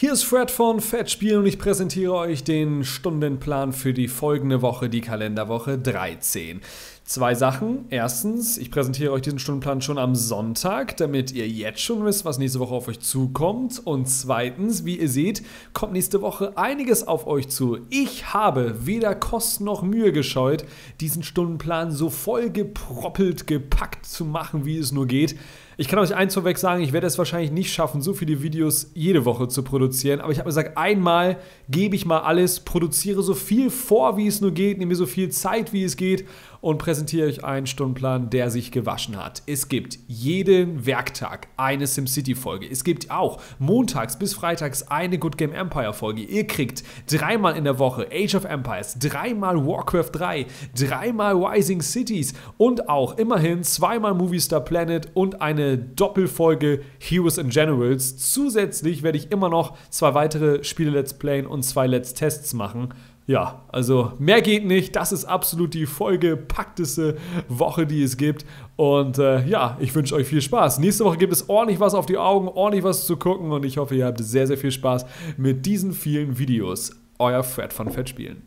Hier ist Fred von Fettspiel und ich präsentiere euch den Stundenplan für die folgende Woche, die Kalenderwoche 13. Zwei Sachen. Erstens, ich präsentiere euch diesen Stundenplan schon am Sonntag, damit ihr jetzt schon wisst, was nächste Woche auf euch zukommt. Und zweitens, wie ihr seht, kommt nächste Woche einiges auf euch zu. Ich habe weder Kosten noch Mühe gescheut, diesen Stundenplan so voll geproppelt, gepackt zu machen, wie es nur geht. Ich kann euch eins vorweg sagen, ich werde es wahrscheinlich nicht schaffen, so viele Videos jede Woche zu produzieren. Aber ich habe gesagt, einmal gebe ich mal alles, produziere so viel vor, wie es nur geht, nehme mir so viel Zeit, wie es geht und präsentiere euch einen Stundenplan, der sich gewaschen hat. Es gibt jeden Werktag eine SimCity-Folge. Es gibt auch montags bis freitags eine Good Game Empire-Folge. Ihr kriegt dreimal in der Woche Age of Empires, dreimal Warcraft 3, dreimal Rising Cities und auch immerhin zweimal Movie Star Planet und eine Doppelfolge Heroes and Generals. Zusätzlich werde ich immer noch zwei weitere Spiele Let's Playen und zwei Let's Tests machen. Ja, also mehr geht nicht. Das ist absolut die vollgepackteste Woche, die es gibt. Und äh, ja, ich wünsche euch viel Spaß. Nächste Woche gibt es ordentlich was auf die Augen, ordentlich was zu gucken. Und ich hoffe, ihr habt sehr, sehr viel Spaß mit diesen vielen Videos. Euer Fred von Fettspielen.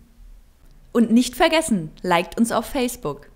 Und nicht vergessen, liked uns auf Facebook.